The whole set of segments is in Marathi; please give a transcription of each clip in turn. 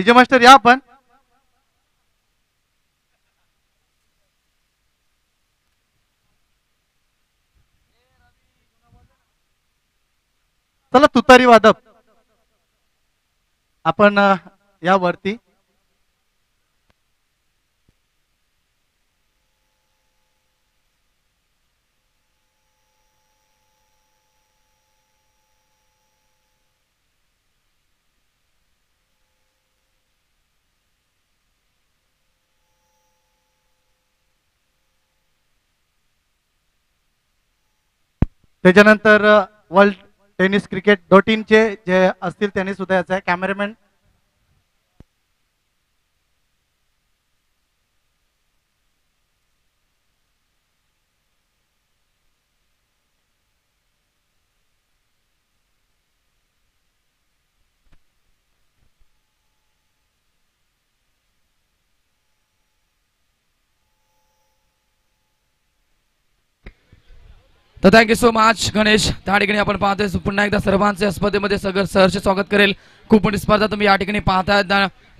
डीजे मास्टर या आपण. चला तुतारी वादक आपण यावरती त्याच्यानंतर वर्ल्ड टेनिस क्रिकेट डॉट इनचे जे असतील त्यांनी सुद्धा याचा कॅमेरामॅन तर थँक्यू सो मच गणेश. त्या ठिकाणी आपण पाहतोय पुन्हा एकदा सर्वांच्या स्पर्धेमध्ये सगळं सहर्ष स्वागत करेल. खूप मोठी स्पर्धा तुम्ही या ठिकाणी पाहताय.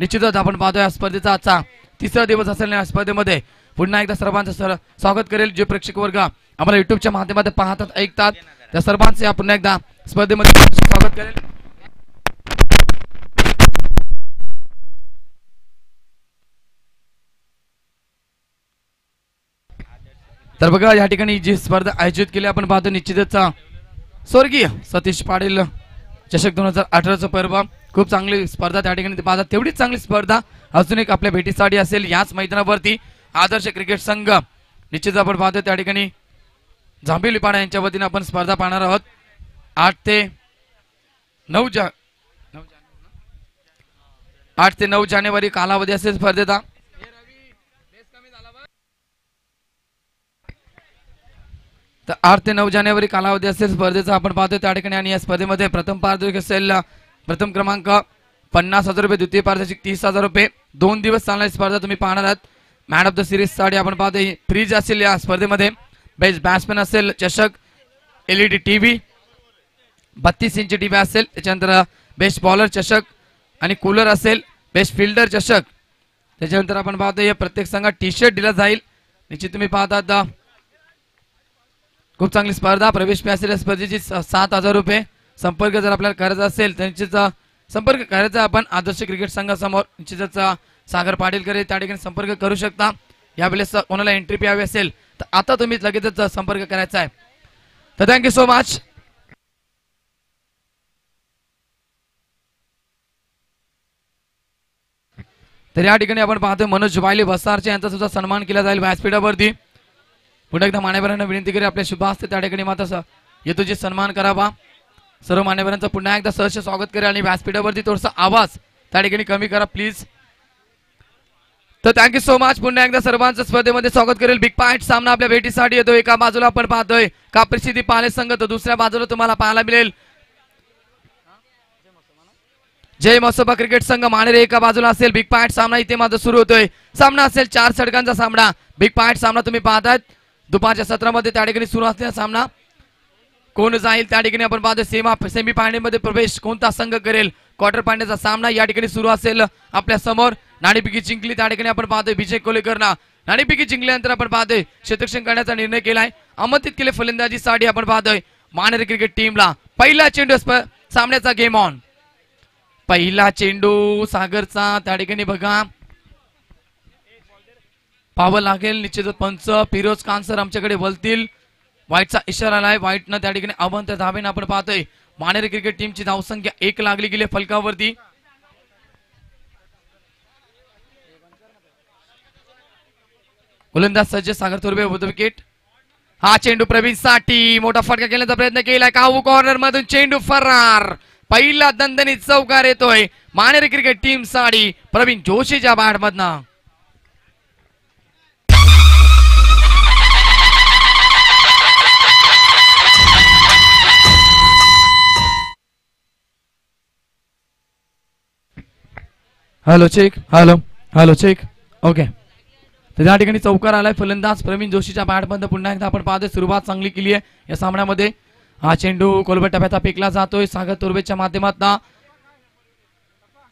निश्चितच आपण पाहतोय या स्पर्धेचा आजचा तिसरा दिवस असेल या स्पर्धेमध्ये. पुन्हा एकदा सर्वांचं सर स्वागत करेल. जे प्रेक्षक वर्ग आम्हाला युट्यूबच्या माध्यमातून पाहतात ऐकतात त्या सर्वांचे पुन्हा एकदा स्पर्धेमध्ये स्वागत करेल. तर बघा या ठिकाणी जी स्पर्धा आयोजित केली आपण पाहतो निश्चितच स्वर्गीय सतीश पाटील चषक दोन हजार अठराचं पर्व. खूप चांगली स्पर्धा त्या ठिकाणी पाहतात तेवढीच चांगली स्पर्धा अजून एक आपल्या भेटीसाठी असेल याच मैदानावरती. आदर्श क्रिकेट संघ. निश्चित आपण पाहतो त्या ठिकाणी झांबिलीपाडा यांच्या वतीने आपण स्पर्धा पाहणार आहोत. आठ ते नऊ जा आठ ते नऊ जानेवारी कालावधी असेल स्पर्धेचा. तर आठ ते नऊ जानेवारी कालावधी असेल. स्पर्धेचा आपण पाहतो त्या ठिकाणी. आणि या स्पर्धेमध्ये प्रथम पारितोषिक असेल प्रथम क्रमांक पन्नास हजार रुपये द्वितीय पारितोषिक तीस हजार रुपये. दोन दिवस चालणारी स्पर्धा तुम्ही पाहणार आहात. मॅन ऑफ द सिरीजसाठी आपण पाहतो फ्रीज असेल या स्पर्धेमध्ये. बेस्ट बॅट्समॅन असेल चषक एलईडी टीव्ही बत्तीस इंच टीव्ही असेल. त्याच्यानंतर बेस्ट बॉलर चषक आणि कूलर असेल. बेस्ट फिल्डर चषक. त्याच्यानंतर आपण पाहतो या प्रत्येक संघात टी शर्ट दिला जाईल. निश्चित तुम्ही पाहतात खूप चांगली स्पर्धा प्रवेश फी असेल या स्पर्धेची सात हजार रुपये. संपर्क जर आपल्याला करायचा असेल तर निश्चित संपर्क करायचा आपण. आदर्श क्रिकेट संघासमोर निश्चितच सागर पाटीलकर त्या ठिकाणी संपर्क करू शकता. यावेळेस कोणाला एंट्री पी हवी असेल तर आता तुम्ही लगेचच संपर्क करायचा आहे. तर थँक्यू सो मच तर या ठिकाणी आपण पाहतोय मनोज वायले बसारचे यांचा सुद्धा सन्मान केला जाईल व्यासपीठावरती. पुन्हा एकदा मान्यवरांना विनंती करी आपल्या शुभ हस्ते त्या ठिकाणी मात्र स- येतोजी सन्मान करावा. सर्व मान्यवरांचं पुन्हा एकदा सहर्ष स्वागत करेल आणि व्यासपीठावरती थोडासा आवाज त्या ठिकाणी कमी करा प्लीज तर थँक्यू सो मच पुन्हा एकदा सर्वांचं स्पर्धेमध्ये स्वागत करेल. बिग पॉईंट सामना आपल्या भेटीसाठी येतो एका बाजूला आपण पाहतोय. कापरिस्थिती सिद्धी पाले संघ तर दुसऱ्या बाजूला तुम्हाला पाहायला मिळेल. जय मसोबा क्रिकेट संघ मानेरे एका बाजूला असेल. बिग पॉईंट सामना इथे माझा सुरू होतोय. सामना असेल चार षटकांचा सामना. बिग पॉईंट सामना तुम्ही पाहताय दुपारच्या सत्रामध्ये त्या ठिकाणी सुरू असलेला सामना. कोण जाईल त्या ठिकाणी आपण पाहतो सेमा सेमी फायनलमध्ये प्रवेश. कोणता संघ करेल? क्वार्टर पाण्याचा सामना या ठिकाणी सुरू असेल आपल्यासमोर. नाणेपिकी जिंकली त्या ठिकाणी आपण पाहतोय विजय कोलेकरना. नाणेपिकी जिंकल्यानंतर आपण पाहतोय क्षेत्रक्षण करण्याचा निर्णय केलाय. आमंत्रित केले फलंदाजीसाठी आपण पाहतोय. मानेर क्रिकेट टीमला पहिला चेंडू सामन्याचा गेम ऑन पहिला चेंडू सागरचा. त्या ठिकाणी बघा. पाहावं लागेल. निश्चितच पंच फिरोज खान सर आमच्याकडे बोलतील वाईटचा इशारा आलाय व्हाईटनं त्या ठिकाणी अवंत धावेनं आपण पाहतोय. मानेरी क्रिकेट टीमची धावसंख्या एक लागली गेली फलकावरती. गोलंदाज सज्ज सागर तुर्बे होतो विकेट हा चेंडू प्रवीणसाठी मोठा फटका खेळण्याचा प्रयत्न केलाय. काहू कॉर्नर मधून चेंडू फरार. पहिला दणदणीत चौकार येतोय. मानेर क्रिकेट टीम साडी प्रवीण जोशीच्या बॅट मधनं hello check hello hello check okay तर त्या ठिकाणी चौकार आलाय फलंदाज प्रवीण जोशीच्या बॅटमध्ये पुन्हा एकदा आपण पाहतोय सुरुवात चांगली केली आहे. या सामन्यामध्ये हा चेंडू कोलबट टप्प्याचा फेकला जातोय. सागर तुर्बेच्या माध्यमातून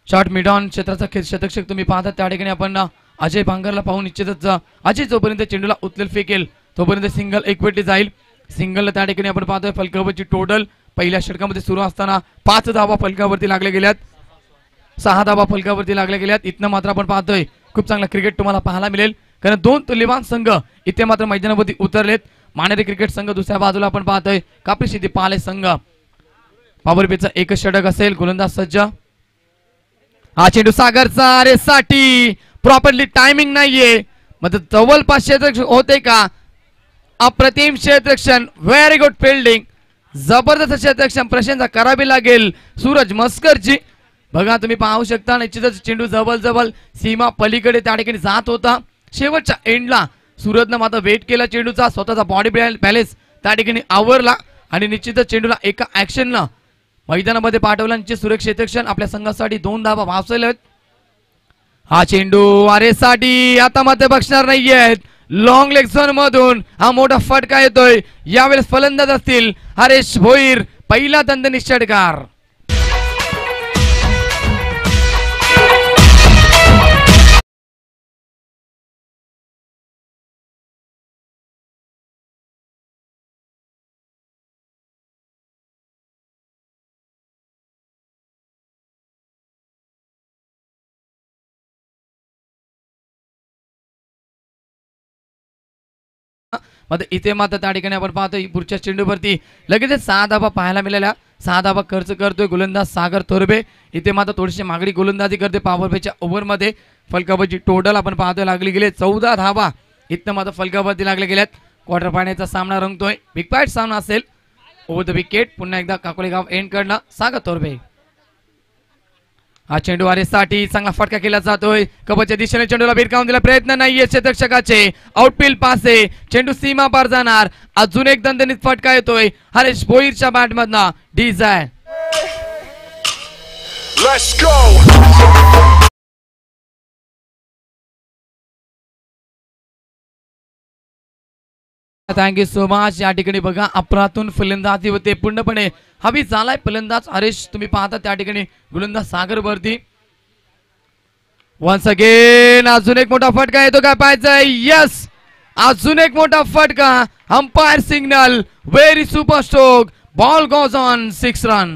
शॉर्ट मिडॉन क्षेत्राचा खे- शतक्षक तुम्ही पाहता. त्या ठिकाणी आपण अजय भांगरला पाहून इच्छितच अजय जोपर्यंत चेंडूला उचलेल फेकेल तोपर्यंत सिंगल एकवटी जाईल. सिंगल त्या ठिकाणी आपण पाहतोय फलकावरची टोटल पहिल्या षटकामध्ये सुरू असताना पाच धावा फलकावरती लागल्या गेल्यात. सहा धावा फलकावरती लागल्या गेल्यात. इथनं मात्र आपण पाहतोय खूप चांगला क्रिकेट तुम्हाला पाहायला मिळेल. कारण दोन तुल्यवान संघ इथे मात्र मैदानावरती उतरलेत. मानेरी क्रिकेट संघ दुसऱ्या बाजूला आपण पाहतोय. कापरी शेती पाले संघ. पॉवरपेचा एकच षटक असेल. गोलंदाज सज्ज. हा चेंडू सागरचा अरे साठी प्रॉपरली टायमिंग नाहीये. मग जवळपास क्षेत्रक्षण होते का? अप्रतिम क्षेत्रक्षण व्हेरी गुड फिल्डिंग जबरदस्त क्षेत्रक्षण प्रशंसा करावी लागेल. सूरज मस्करची बघा तुम्ही पाहू शकता निश्चितच चेंडू जवळ जवळ सीमा पलीकडे त्या ठिकाणी जात होता. शेवटच्या एंडला सूरजनं मात्र वेट केला चेंडूचा. स्वतःचा बॉडी बॅलेन्स त्या ठिकाणी आवरला आणि निश्चितच चेंडूला एका ऍक्शनला मैदानामध्ये पाठवला निश्चित सुरक्षित क्षण आपल्या संघासाठी दोन धावा वाचवले आहेत हा चेंडू अरे साठी आता मात्र बक्षणार नाहीयेत. लॉंग लेग झोन मधून हा मोठा फटका येतोय. यावेळेस फलंदाज असतील हरेश भोईर पहिला दंड निषटकार मग इथे मात्र त्या ठिकाणी आपण पाहतोय पुढच्या चेंडूवरती लगेचच सहा धाबा पाहायला मिळाल्या सहा धाबा खर्च करतोय गोलंदाज सागर थोरबे. इथे मात्र थोडीशी मागणी गोलंदाजी करते पावरपेच्या ओव्हरमध्ये फलकाबाजी टोटल आपण पाहतोय लागली गेले चौदा धाबा इथं मात्र फलकाबाजी लागल्या गेल्यात. क्वार्टर फायनलचा सामना रंगतोय. बिग फाईट सामना असेल. ओव्हर द विकेट पुन्हा एकदा काकोळेगाव एंड कडनं सागर थोरबे. हा चेंडू साठी चांगला फटका केला जातोय. कबच्या दिशेने चेंडूला भिरकावून दिला प्रयत्न नाहीये क्षेत्रक्षकाचे आउटफील्ड पास. आहे चेंडू सीमा पार जाणार. अजून एक दणदणीत फटका येतोय. हरेश भोईरच्या बॅट मधनं. डिझाय थँक्यू सो मच या ठिकाणी बघा अपरातून फलंदाजी होते. पूर्णपणे हवी झालाय फलंदाज हरेश. तुम्ही पाहता त्या ठिकाणी गोलंदाज सागर वरती वन्स अगेन अजून एक मोठा फटका येतो काय पाहायचा यस अजून एक मोठा फटका. Umpire signal very super stroke ball goes on six run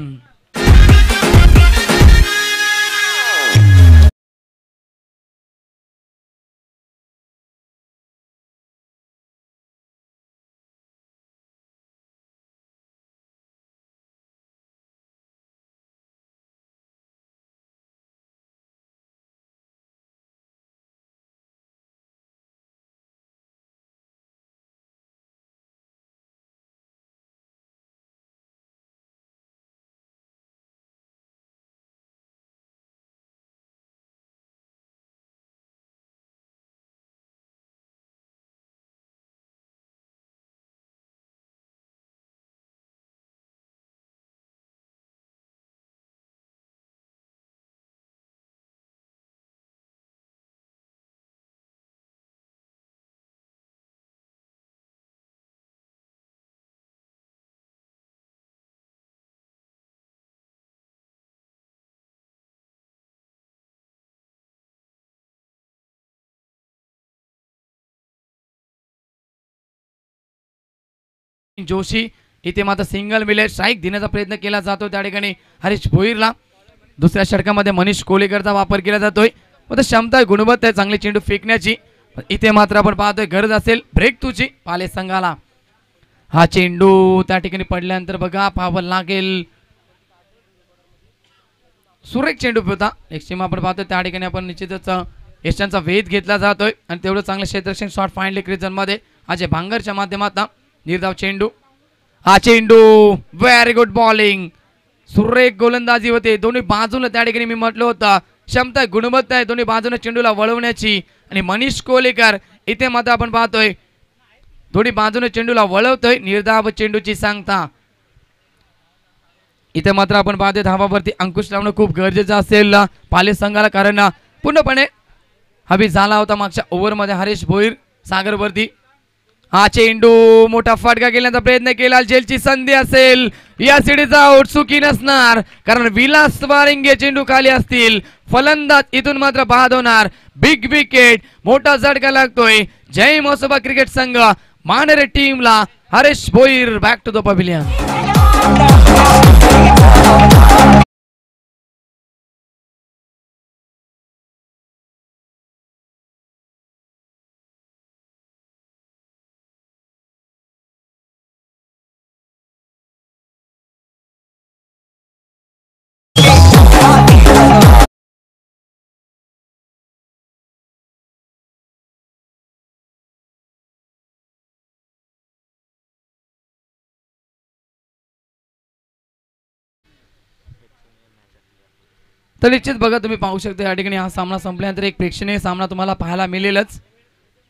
Joshi इथे मात्र सिंगल मिले. स्ट्राईक देण्याचा प्रयत्न केला जातो त्या ठिकाणी. हरीश भोईरला. दुसऱ्या षटकामध्ये मनीष कोलेकरचा वापर केला जातोय. मग क्षमता आहे, गुणवत्ता आहे चांगली चेंडू फेकण्याची. इथे मात्र आपण पाहतोय गरज असेल ब्रेक तुझी पाले संघाला. हा चेंडू त्या ठिकाणी पडल्यानंतर बघा पाहावं लागेल. सुरेख चेंडू होता. एक सीमा आपण पाहतोय त्या ठिकाणी आपण निश्चितच यशांचा वेध घेतला जातोय. आणि तेवढं चांगलं क्षेत्रक्षण शॉट फाईनली क्रिजनमध्ये अजय भांगरच्या माध्यमातून. निर्धाव चेंडू हा चेंडू व्हेरी गुड बॉलिंग सुरेख गोलंदाजी होते दोन्ही बाजूला त्या ठिकाणी मी म्हटलं होतं क्षमता आहे, गुणवत्ता आहे दोन्ही बाजूने चेंडूला वळवण्याची आणि मनीष कोलेकर इथे मात्र आपण पाहतोय दोन्ही बाजूने चेंडूला वळवतोय निर्धाव चेंडूची सांगता इथे मात्र आपण पाहतोय धावावरती अंकुश लावणं खूप गरजेचं असेल पाले संघाला कारण पूर्णपणे हवी झाला होता मागच्या ओव्हरमध्ये हरीश भोईर सागरवरती हा चेंडू मोठा फटका घेण्याचा प्रयत्न केला. जेलची संधी असेल. या सिडीचा आउट चुकी नसणार. कारण विलास वारिंगे चेंडू खाली असतील. फलंदाज इथून मात्र बाद होणार. बिग विकेट मोठा झटका लागतोय. जय मोसोबा क्रिकेट संघ. मानेरे टीमला Haresh Bhoir back to the pavilion तर निश्चित बघा तुम्ही पाहू शकता या ठिकाणी हा सामना संपल्यानंतर एक प्रेक्षणीय सामना तुम्हाला पाहायला मिळेलच.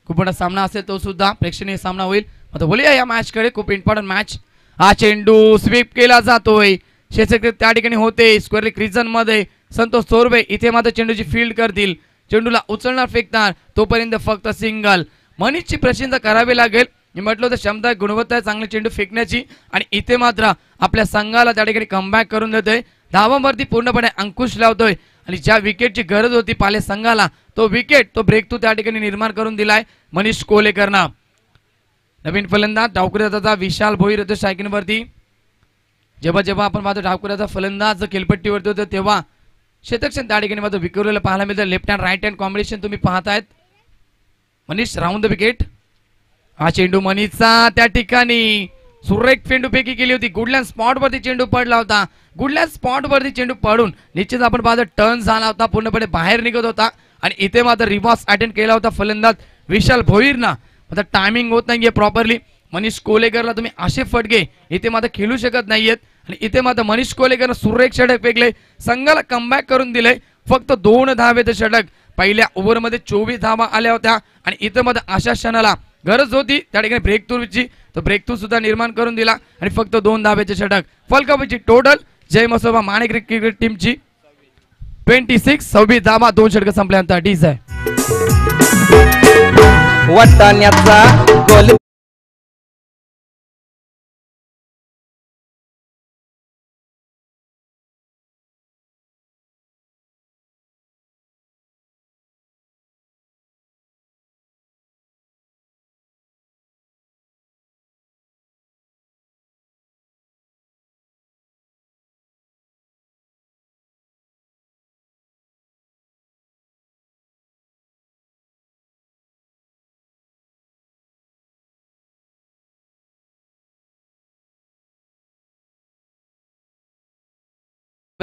खूप मोठा सामना असेल तो सुद्धा प्रेक्षणीय सामना होईल. आता बोलूया या मॅचकडे खूप इम्पॉर्टंट मॅच हा चेंडू स्वीप केला जातोय. शेषक त्या ठिकाणी होते स्क्वेअर क्रिजनमध्ये. संतोष चोरबे इथे मात्र चेंडूची फील्ड करतील. चेंडूला उचलणार फेकणार. तोपर्यंत फक्त सिंगल मनीषची प्रशंसा करावी लागेल. मी म्हटलं तर क्षमता आहे, गुणवत्ता आहे चांगले चेंडू फेकण्याची. आणि इथे मात्र आपल्या संघाला त्या ठिकाणी कमबॅक करून देतोय. धावांवरती पूर्णपणे अंकुश लावतोय. आणि ज्या विकेटची गरज होती पाले संघाला तो विकेट तो ब्रेक तू त्या ठिकाणी निर्माण करून दिलाय मनीष कोलेकरना. नवीन फलंदाज डावकुऱ्याचा विशाल भोईर होतो सायकलवरती जेव्हा जेव्हा आपण पाहतो डावकुऱ्याचा फलंदाज खेळपट्टीवरती होतो तेव्हा क्षेत्रक्षण त्या ठिकाणी माझं विकवलेलं पाहायला मिळतं. Left hand right hand combination तुम्ही पाहतायत. मनीष राऊंड द विकेट हा चेंडू मनीषचा त्या ठिकाणी. सुरेख चेंडूपैकी केली होती. गुडलँड स्पॉटवरती चेंडू पडला होता. गुडलँड स्पॉटवरती चेंडू पडून निश्चित आपण पाहतो टर्न झाला होता पूर्णपणे बाहेर निघत होता. आणि इथे मात्र रिबॉस अटेंड केला होता फलंदाज विशाल भोईरना. आता टायमिंग होत नाहीये प्रॉपरली मनीष कोलेकरला तुम्ही असे फटके इथे मात्र खेळू शकत नाहीयेत. आणि इथे मात्र मनीष कोलेकरनं सुरेख षटक फेकले. संघाला कमबॅक करून दिले. फक्त दोन धावेचे षटक. पहिल्या ओव्हरमध्ये चोवीस धावा आल्या होत्या. आणि इथं मात्र अशा क्षणाला गरज होती त्या ठिकाणी ब्रेक थ्रूची तो ब्रेक थ्रू सुद्धा निर्माण करून दिला. आणि फक्त दोन धाब्याचे षटक. फलकापची टोटल जय मसोबा माणिक क्रिकेट टीमची ट्वेंटी सिक्स सव्वीस धाबा दोन षटक संपल्यानंतर डीज आहे वाटाण्याचा गोल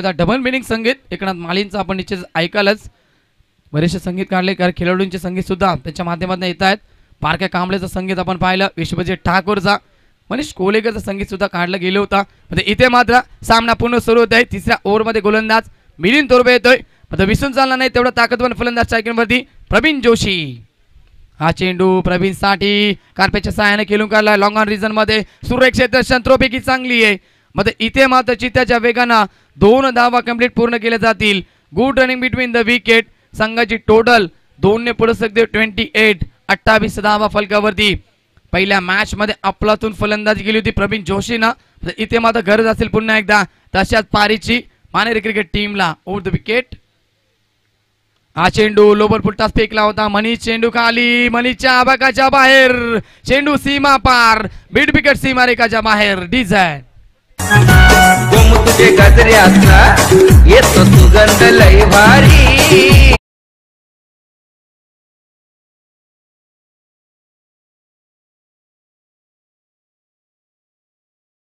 आता डबल मिनिंग संगीत एकनाथ मालींचं आपण निश्चित ऐकालच. बरेचसे संगीत काढले कारण खेळाडूंचे संगीत सुद्धा त्यांच्या माध्यमातून येत आहेत. पारख्या कांबळेचं संगीत आपण पाहिलं विश्वजित ठाकूरचा. मनीष कोलेकरचं संगीत सुद्धा काढलं गेलं होतं. म्हणजे इथे मात्र सामना पूर्ण सुरू होत आहे. तिसऱ्या ओव्हरमध्ये गोलंदाज मिलिंद तोरबे येतोय. मात्र विसरून चालला नाही तेवढा ताकदवान फलंदाज सायकलवरती प्रवीण जोशी. हा चेंडू प्रवीणसाठी कार्पेटच्या सहाय्याने खेळून काढला लॉंग ऑन रिझनमध्ये सुरेख क्षेत्र शंत्रोपैकी चांगली आहे. मात्र इथे मात्र चित्त्याच्या वेगानं दोन धावा कंप्लीट पूर्ण केल्या जातील. Good running between the wicket संघाची टोटल दोनने पुढे सगळे ट्वेंटी एट अठ्ठावीस धावा फलकावरती. पहिल्या मॅच मध्ये फलंदाजी केली होती प्रवीण जोशीनं. तर इथे मात्र गरज असेल पुन्हा एकदा. तशाच पारीची मानेरी क्रिकेट टीमला ओव्हर द विकेट हा चेंडू लोबर फुलटास फेकला होता. मनीष चेंडू खाली. मनीषच्या आबाकाच्या बाहेर. चेंडू सीमा पार. बीड विकेट सीमा रेखाच्या बाहेर डिझायर गोम तुझे गजऱ्याचा येतो सुगंध लय भारी.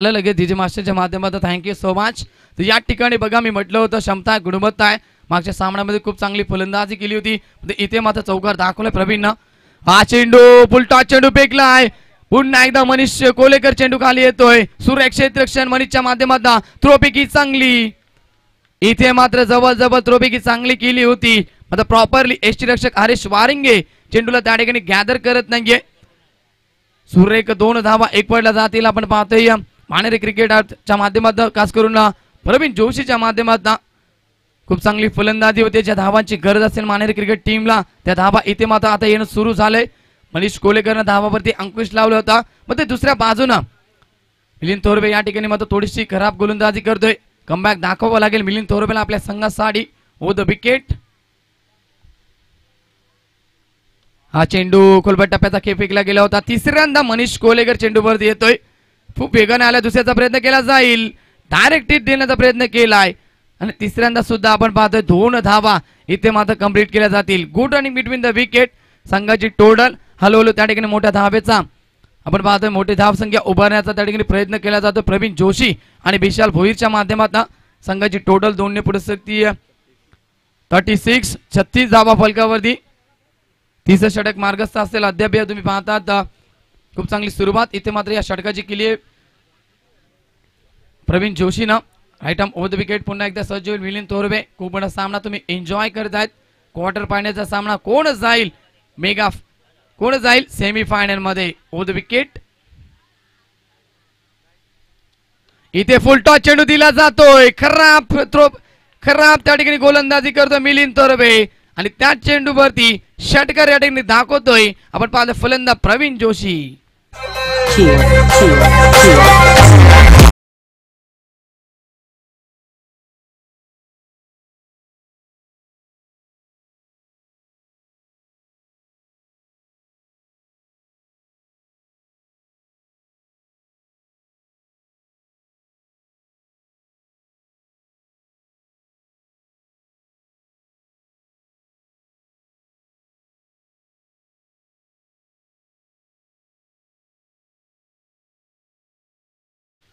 लगेच डीजे मास्टरच्या माध्यमातून थँक्यू सो मच तर या ठिकाणी बघा मी म्हटलं होतं क्षमता गुणवत्ता आहे. मागच्या सामन्यामध्ये खूप चांगली फलंदाजी केली होती. तर इथे मात्र चौकार दाखवलाय प्रवीणनं. हा चेंडू पुलटा चेंडू फेकलाय. पुन्हा एकदा मनीष कोलेकर चेंडू खाली येतोय. सूर्य क्षेत्रक्षण मनीषच्या माध्यमातून. थ्रोपैकी चांगली? इथे मात्र जवळ जवळ त्रोपिकी चांगली केली होती. आता प्रॉपरली एसटी रक्षक हरीश वारिंगे चेंडूला त्या ठिकाणी गॅदर करत नाहीये. सुरेख दोन धावा एक पडला जातील आपण पाहतोय. मानेरी क्रिकेटच्या माध्यमातून खास करून प्रवीण जोशीच्या माध्यमातून. खूप चांगली फलंदाजी होते. ज्या धावांची गरज असेल मानेरी क्रिकेट टीमला त्या धावा इथे मात्र आता येणं सुरू झालंय. मनीष कोलेकरनं धावावरती अंकुश लावला होता. मग ते दुसऱ्या बाजूनं. मिलिंद थोरबे या ठिकाणी मात्र थोडीशी खराब गोलंदाजी करतोय. कमबॅक दाखवावं लागेल मिलिंद थोरबेला आपल्या संघासाठी. ओ द विकेट हा चेंडू खोलबट टप्प्याचा खेप फेकला गेला होता. तिसऱ्यांदा मनीष कोलेकर चेंडूवरती येतोय. खूप वेगाने आल्या दुसऱ्याचा प्रयत्न केला जाईल. डायरेक्ट हिट देण्याचा प्रयत्न केलाय. आणि तिसऱ्यांदा सुद्धा आपण पाहतोय दोन धावा इथे मात्र कंप्लीट केल्या जातील. Good running between the wicket संघाची टोटल हळूहळू त्या ठिकाणी मोठ्या धावेचा आपण पाहतोय मोठी धावसंख्या उभारण्याचा त्या ठिकाणी प्रयत्न केला जातो. प्रवीण जोशी आणि विशाल भोईरच्या माध्यमातून संघाची टोटल दोनने पुढे सकती थर्टी सिक्स छत्तीस धावा फलकावरती. तिसरं षटक मार्गस्थ असेल. अद्याप तुम्ही पाहतात खूप चांगली सुरुवात. इथे मात्र या षटकाची केली आहे. Pravin जोशीनं right arm over the wicket पुन्हा एकदा सज्ज होईल मिलिंद तोरबे खूप मोठा सामना तुम्ही एन्जॉय करत आहेत क्वार्टर पाहण्याचा सामना कोण जाईल? मेगा कोण जाईल? सेमी फायनलमध्ये. ओद द विकेट इथे फुलटॉस चेंडू दिला जातोय. खराब थ्रो खराब त्या ठिकाणी गोलंदाजी करतो मिलिंद तोरबे आणि त्याच चेंडूवरती षटकर या ठिकाणी दाखवतोय. आपण पाहतो फलंदाज प्रवीण जोशी.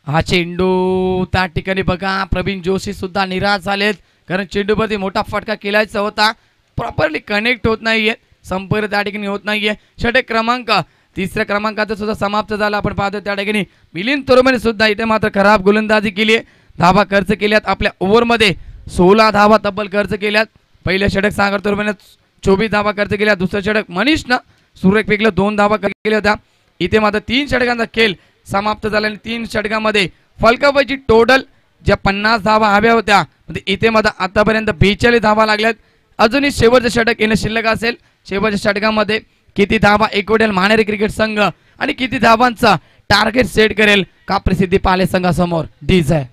हा चेंडू त्या ठिकाणी बघा प्रवीण जोशी सुद्धा निराश झालेत. कारण चेंडूमध्ये मोठा फटका केलायचा होता. प्रॉपरली कनेक्ट होत नाहीये. संपर्क त्या ठिकाणी होत नाहीये. षटक क्रमांक तिसऱ्या क्रमांकाचा सुद्धा समाप्त झाला. आपण पाहतो त्या ठिकाणी मिलिंद तोरमेने सुद्धा इथे मात्र खराब गोलंदाजी केली आहे. धावा खर्च केल्यात. आपल्या ओव्हरमध्ये सोळा धावा तब्बल खर्च केल्यात. पहिल्या षटक सागर तोरमेने चोवीस धावा खर्च केल्या. दुसरं षटक मनीषनं सुरेख फेकलं दोन धावा केल्या होत्या. इथे मात्र तीन षटकांचा खेळ समाप्त झाल्याने तीन षटकामध्ये फलकाबाईची टोटल ज्या पन्नास धावा हव्या होत्या म्हणजे इथे मला आतापर्यंत बेचाळीस धावा लागल्यात. अजूनही शेवटचं षटक येणं शिल्लक असेल. शेवटच्या षटकामध्ये किती धावा एकवटेल मानेरी क्रिकेट संघ आणि किती धावांचा टार्गेट सेट करेल का प्रसिद्धी पाले संघासमोर? डीज आहे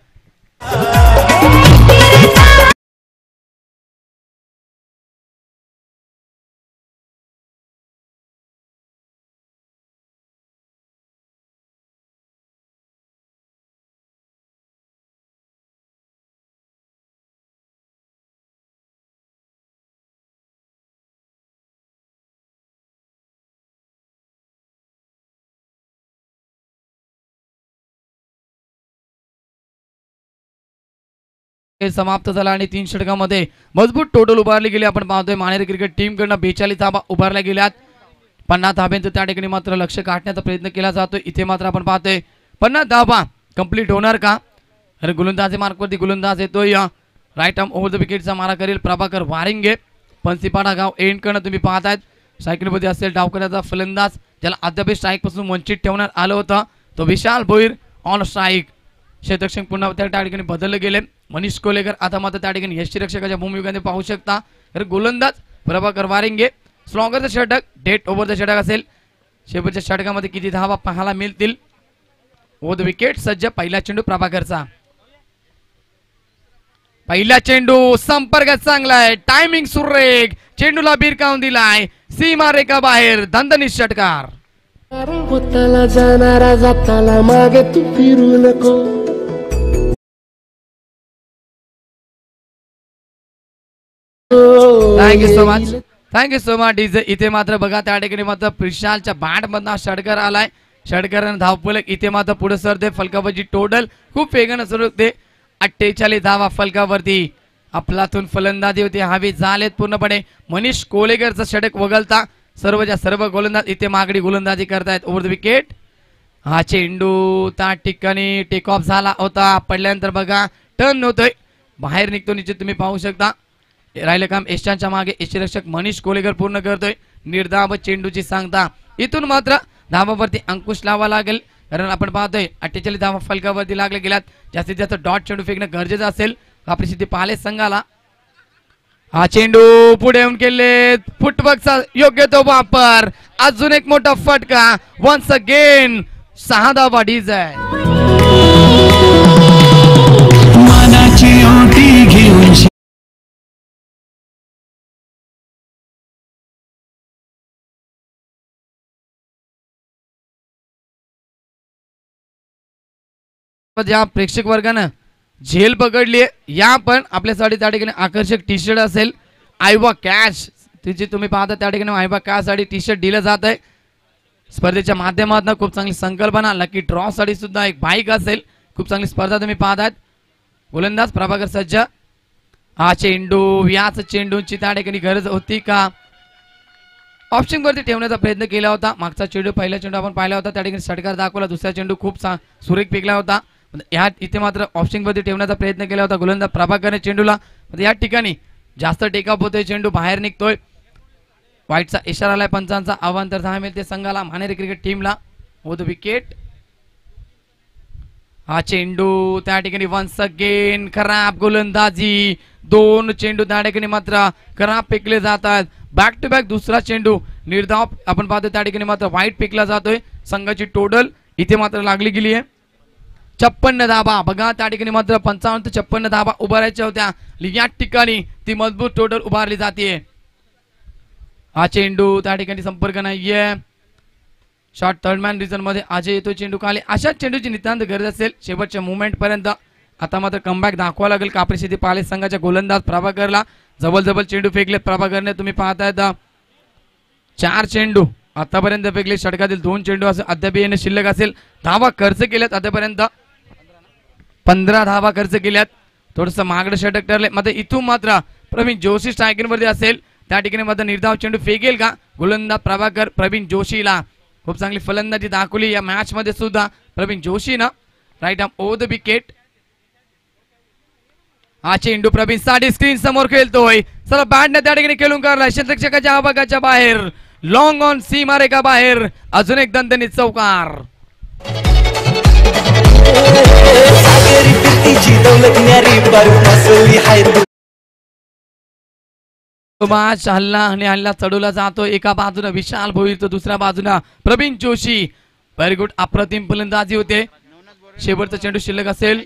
समाप्त झाला आणि तीन षटकामध्ये मजबूत टोटल उभारली गेली. आपण पाहतोय मानेरी क्रिकेट टीम कडनं बेचाळीस धाबा उभारल्या गेल्यात. पन्नास धाब्यांचं त्या ठिकाणी मात्र लक्ष काढण्याचा प्रयत्न केला जातोय. इथे मात्र आपण पाहतोय पन्नास धाबा कंप्लीट होणार का? अरे गोलंदाजी मार्कवरती गोलंदाज येतोय. राईट आर्म ओव्हर द विकेटचा मारा करेल प्रभाकर वारिंगे. पंसीपाडा गाव एंड कडनं तुम्ही पाहतायत. सायकलमध्ये असेल डावकऱ्याचा फलंदाज. ज्याला अद्याप स्ट्राईकपासून वंचित ठेवण्यात आलं होतं. तो विशाल भोईर ऑन स्ट्राईक क्षेत्रक्षण पुन्हा त्या त्या ठिकाणी बदलले गेले. मनीष कोलेकर आता मात्र त्या ठिकाणी यष्टीरक्षकाच्या भूमिकेने पाहू शकता. तर गोलंदाज प्रभाकर वारिंगे स्लॉगरचं षटक डेट ओव्हरचं षटक असेल. शेवटच्या षटकामध्ये किती धावा पाहायला मिळतील? ओ द विकेट सज्ज पहिला चेंडू प्रभाकरचा. पहिला चेंडू संपर्क चांगला आहे टायमिंग सुरेख. चेंडूला बिरकावून दिलाय. सीमा रेखा बाहेर. दंदनी षटकार. होताला जाणारा जाताला मागे तू फिरू नको. Thank you so much thank you so much DJ इथे मात्र बघा त्या ठिकाणी मात्र प्रिशालच्या बॅट मधला षडकर आलाय. षडकरानं धावफलक इथे मात्र पुढे सरते फलकावरची टोटल खूप वेगानं सुरू होते. अठ्ठेचाळीस धावा फलकावरती. आपलातून फलंदाजी होती. हवी झालेत पूर्णपणे. मनीष कोलेकरचं षटक वगळता सर्वच्या सर्व गोलंदाज इथे मागडी गोलंदाजी करतायत. ओव्हर द विकेट हा चेंडू त्या ठिकाणी टेक ऑफ झाला होता. पडल्यानंतर बघा टर्न होतोय. बाहेर निघतो निश्चित तुम्ही पाहू शकता. राहिलं काम यशांच्या मागे. यशरक्षक मनीष कोलेकर पूर्ण करतोय. निर्धाव चेंडूची सांगता. इथून मात्र धावावरती अंकुश लावा लागेल. कारण आपण पाहतोय अठ्ठेचाळीस धावा फलकावरती लागले गेल्यात. जास्तीत जास्त डॉट चेंडू फेकणं गरजेचं असेल. आपली सिद्धी पाहिले संघाला. हा चेंडू पुढे येऊन केले. फुटबॉलचा योग्य तो वापर. अजून एक मोठा फटका. वन्स अगेन सहा धावा डीज ज्या प्रेक्षक वर्गानं झेल पकडली या पण आपल्यासाठी त्या ठिकाणी आकर्षक टी शर्ट असेल. आयवा कॅश तिची तुम्ही पाहता त्या ठिकाणी आयवा कॅशसाठी टी शर्ट दिलं जात आहे. स्पर्धेच्या माध्यमातून खूप चांगली संकल्पना लकी ड्रॉसाठी सुद्धा एक बाईक असेल. खूप चांगली स्पर्धा तुम्ही पाहत आहेत गोलंदाज प्रभाकर सज्ज. हा चेंडू याच चेंडूची त्या ठिकाणी गरज होती का? ऑप्शन वरती ठेवण्याचा प्रयत्न केला होता. मागचा चेंडू पहिला चेंडू आपण पाहिला होता. त्या ठिकाणी षटकार दाखवला. दुसरा चेंडू खूप सुरेख फेकला होता. म्हणजे या इथे मात्र ऑप्शन ठेवण्याचा प्रयत्न केला होता गोलंदाज प्रभाकरने चेंडूला. पण या ठिकाणी जास्त टेकअप होतोय चेंडू बाहेर निघतोय. वाईटचा इशारा आलाय पंचांचा आव्हान तर दहा मिळते संघाला मानेरी क्रिकेट टीमला द विकेट हा चेंडू त्या ठिकाणी वन्स अगेन खराब गोलंदाजी. दोन चेंडू त्या ठिकाणी मात्र खराब फेकले जातात. बॅक टू बॅक दुसरा चेंडू. निर्धाव आपण पाहतो त्या ठिकाणी मात्र वाईट फेकला जातोय. संघाची टोटल इथे मात्र लागली गेली आहे. छप्पन्न धाबा. बघा त्या ठिकाणी मात्र पंचावन्न ते छप्पन्न धाबा उभारायच्या होत्या. या ठिकाणी ती मजबूत टोटल उभारली जाते हा चेंडू त्या ठिकाणी संपर्क नाहीये. शॉर्ट थर्डमॅन रिझनमध्ये अजय येतो चेंडू खाली. अशाच चेंडूची नितांत गरज असेल शेवटच्या मुवमेंट पर्यंत. आता मात्र कमबॅक दाखवा लागेल कापरी शेती पाले संघाच्या गोलंदाज प्रभाकरला. जबल जबल चेंडू फेकले प्रभाकरने तुम्ही पाहताय चार चेंडू आतापर्यंत फेकले. षटकातील दोन चेंडू असेल अद्याप येणे शिल्लक असेल. धावा खर्च केल्यात आतापर्यंत. पंधरा धावा खर्च केल्यात. थोडस महागडं षटक ठरले मात्र इथून मात्र प्रवीण जोशी स्ट्रायकिंगवरती असेल. त्या ठिकाणी मात्र निर्धाव चेंडू फेकेल का? गोलंदाज प्रभाकर प्रवीण जोशीला. खूप चांगली फलंदाजी दाखवली. या मॅच मध्ये सुद्धा Pravin जोशीनं. Right arm over the wicket हा चेंडू प्रवीण साडी स्क्रीन समोर खेळतोय. चला बॅटने त्या ठिकाणी खेळून काढला. क्षेत्रक्षकाच्या आवागाच्या बाहेर. लॉंग ऑन सीमा रेखा बाहेर? अजून एक दणदणीत चौकार. Oh, oh, oh. सागरी फिरतीची दौलतण्यारी बर्फ फसवली हाय तू. हल्ला आणि हल्ला चढवला जातो. एका बाजूला विशाल भोईर तर दुसऱ्या बाजूला प्रवीण जोशी. व्हेरी गुड अप्रतिम फलंदाजी होते. शेवटचा चेंडू शिल्लक असेल.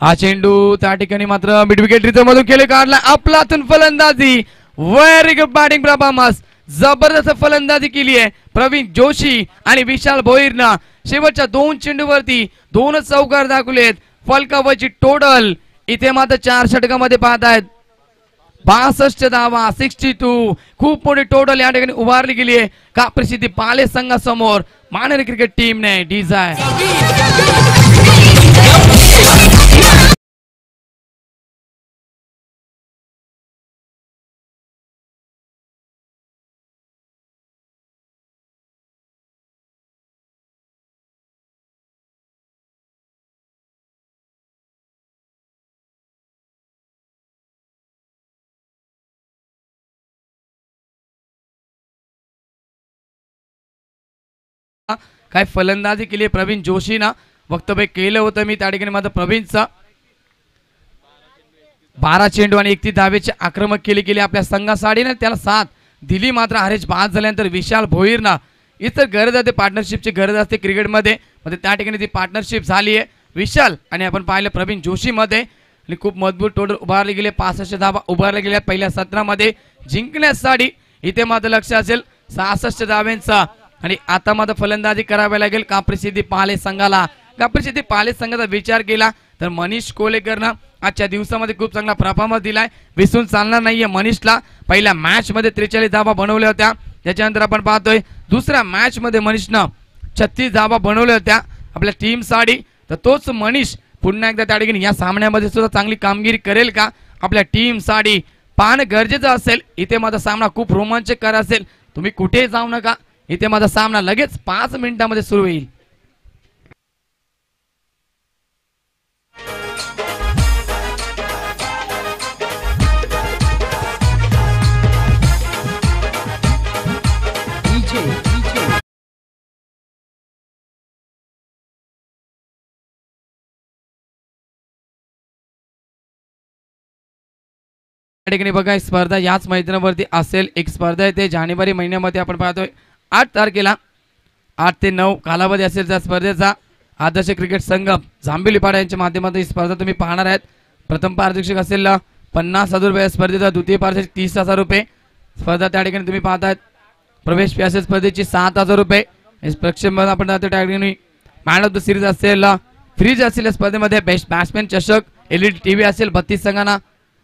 हा चेंडू त्या ठिकाणी मात्र मिडविकेट रिझर्व मधून केले काढला. आपलातून फलंदाजी. व्हेरी गुड बॅटिंग प्रभामास जबरदस्त फलंदाजी केली आहे. प्रवीण जोशी आणि विशाल भोईरनं. शेवटच्या दोन चेंडूवरती दोनच चौकार दाखवलेत फलकावरची टोटल इथे मात्र चार षटकामध्ये पाहत आहेत. बासष्ट धावा सिक्स्टी टू खूप मोठी टोटल या ठिकाणी उभारली गेली आहे. का प्रसिद्धी पाले संघासमोर. मानरी क्रिकेट टीमने डिझाय काय फलंदाजी केली प्रवीण प्रवीण जोशीनं? वक्तव्य केलं होतं मी त्या ठिकाणी माझं प्रवीणचा. बारा चेंडू आणि एकतीस धावेचे आक्रमक केली गेली आपल्या संघासाठी. ना त्याला साथ दिली मात्र हरेश बाद झाल्यानंतर विशाल भोईरना. इतर गरज असते पार्टनरशिपची गरज असते क्रिकेटमध्ये. म्हणजे त्या ठिकाणी ती पार्टनरशिप झाली आहे. विशाल आणि आपण पाहिलं प्रवीण जोशीमध्ये. आणि खूप मजबूत टोटल उभारले गेले. पासष्ट धाबा उभारल्या गेल्या पहिल्या सत्रामध्ये. जिंकण्यासाठी इथे माझं लक्ष असेल. सहासष्ट धाव्यांचा आणि आता मात्र फलंदाजी करावी लागेल काप्रसिद्धी पाले संघाला. काप्रसिद्धी पाले संघाचा विचार केला तर मनीष कोलेकरनं आजच्या दिवसामध्ये खूप चांगला परफॉर्मन्स दिलाय. विसरून चालणार नाहीये मनीषला. पहिल्या मॅच मध्ये त्रेचाळीस धाबा बनवल्या होत्या. त्याच्यानंतर आपण पाहतोय दुसऱ्या मॅच मध्ये मनीषनं छत्तीस धाबा बनवल्या होत्या आपल्या टीमसाठी तर तोच मनीष पुन्हा एकदा त्या ठिकाणी या सामन्यामध्ये सुद्धा चांगली कामगिरी करेल का? आपल्या टीमसाठी पाहणं गरजेचं असेल. इथे माझा सामना खूप रोमांचकर असेल. तुम्ही कुठेही जाऊ नका. इथे माझा सामना लगेच पाच मिनिटांमध्ये सुरू होईल. ठिकाणी बघा स्पर्धा याच मैदानावरती असेल. एक स्पर्धा आहे ते जानेवारी महिन्यामध्ये आपण पाहतोय. आठ तारखेला आठ ते नऊ कालावधी असेल त्या स्पर्धेचा. आदर्श क्रिकेट संघ झांबिलीपाडा यांच्या माध्यमातून ही स्पर्धा तुम्ही पाहणार आहेत. प्रथम पारितोषिक असेल पन्नास हजार रुपये स्पर्धेचा. द्वितीय पारितोषिक तीस हजार रुपये. स्पर्धा त्या ठिकाणी तुम्ही पाहतायत. प्रवेश फी असेल स्पर्धेची सात हजार रुपये. प्रक्षेपण आपण त्या ठिकाणी. मॅन ऑफ द सिरीज असेल फ्रीज असेल या स्पर्धेमध्ये बेस्ट बॅट्समॅन चषक एलईडी टीव्ही असेल बत्तीस संघांना.